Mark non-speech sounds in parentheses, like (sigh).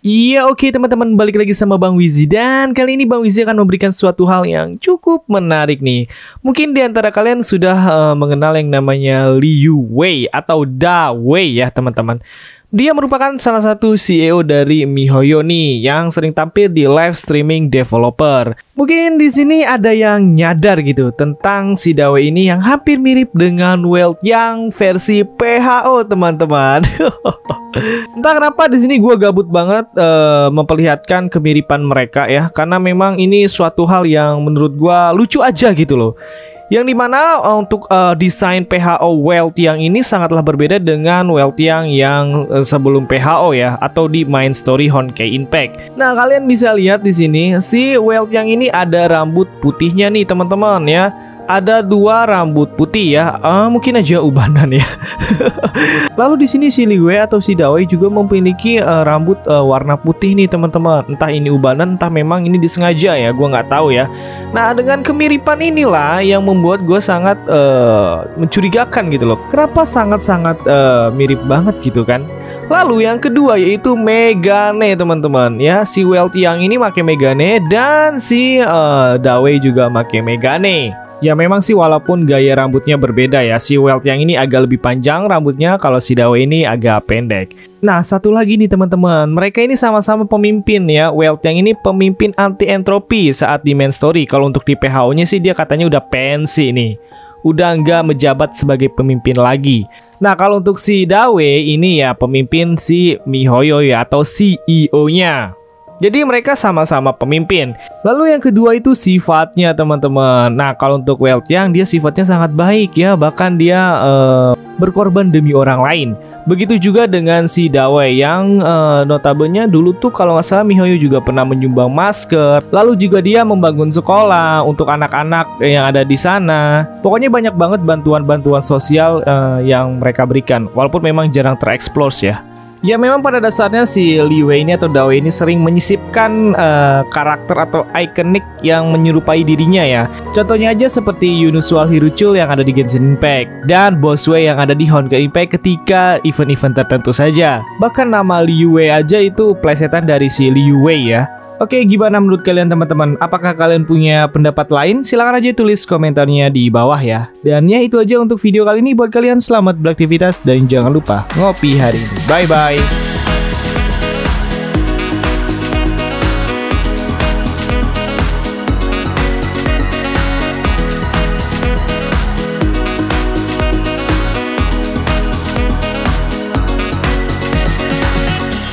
Iya oke okay, teman-teman balik lagi sama Bang Wizi dan kali ini Bang Wizi akan memberikan suatu hal yang cukup menarik nih. Mungkin di antara kalian sudah uh, mengenal yang namanya Liu Wei atau Da Wei ya teman-teman. Dia merupakan salah satu CEO dari MiHoYo nih yang sering tampil di live streaming developer. Mungkin di sini ada yang nyadar gitu tentang si Dawe ini yang hampir mirip dengan Welt yang versi PHO teman-teman. (laughs) Entah kenapa di sini gue gabut banget uh, memperlihatkan kemiripan mereka ya. Karena memang ini suatu hal yang menurut gue lucu aja gitu loh. Yang di mana uh, untuk uh, desain PHO Welt yang ini sangatlah berbeda dengan Welt yang yang uh, sebelum PHO ya atau di main story Honkai Impact. Nah kalian bisa lihat di sini si Welt yang ini ada rambut putihnya nih teman-teman ya ada dua rambut putih ya. Uh, mungkin aja ubanan ya. (laughs) Lalu di sini si Liwe atau si Dawei juga memiliki uh, rambut uh, warna putih nih teman-teman. Entah ini ubanan, entah memang ini disengaja ya. Gua nggak tahu ya. Nah dengan kemiripan inilah yang membuat gue sangat uh, mencurigakan gitu loh. Kenapa sangat-sangat uh, mirip banget gitu kan? Lalu yang kedua yaitu Megane teman-teman ya si Welt yang ini pakai Megane dan si uh, Dawei juga pakai Megane. Ya memang sih walaupun gaya rambutnya berbeda ya Si Welt yang ini agak lebih panjang rambutnya Kalau si Dawe ini agak pendek. Nah satu lagi nih teman-teman. Mereka ini sama-sama pemimpin ya. Welt yang ini pemimpin anti entropi saat di main story. Kalau untuk di PHO nya sih dia katanya udah pensi nih. Udah nggak menjabat sebagai pemimpin lagi. Nah kalau untuk si Dawe ini ya pemimpin si Mihoyo ya atau CEO nya jadi mereka sama-sama pemimpin. Lalu yang kedua itu sifatnya teman-teman. Nah kalau untuk Welt yang dia sifatnya sangat baik ya, bahkan dia uh, berkorban demi orang lain. Begitu juga dengan si Dawei yang uh, notabene dulu tuh kalau nggak salah Mihoyo juga pernah menyumbang masker. Lalu juga dia membangun sekolah untuk anak-anak yang ada di sana. Pokoknya banyak banget bantuan-bantuan sosial uh, yang mereka berikan. Walaupun memang jarang tereksplos ya. Ya memang pada dasarnya si Li Wei ini atau Dao ini sering menyisipkan uh, karakter atau ikonik yang menyerupai dirinya ya. Contohnya aja seperti Yunuswal Hiruchul yang ada di Genshin Impact dan Boss Wei yang ada di Honkai Impact ketika event-event tertentu saja. Bahkan nama Liu Wei aja itu plesetan dari si Liu Wei ya. Oke, gimana menurut kalian teman-teman? Apakah kalian punya pendapat lain? Silahkan aja tulis komentarnya di bawah ya. Dan ya itu aja untuk video kali ini. Buat kalian selamat beraktivitas dan jangan lupa ngopi hari ini. Bye-bye.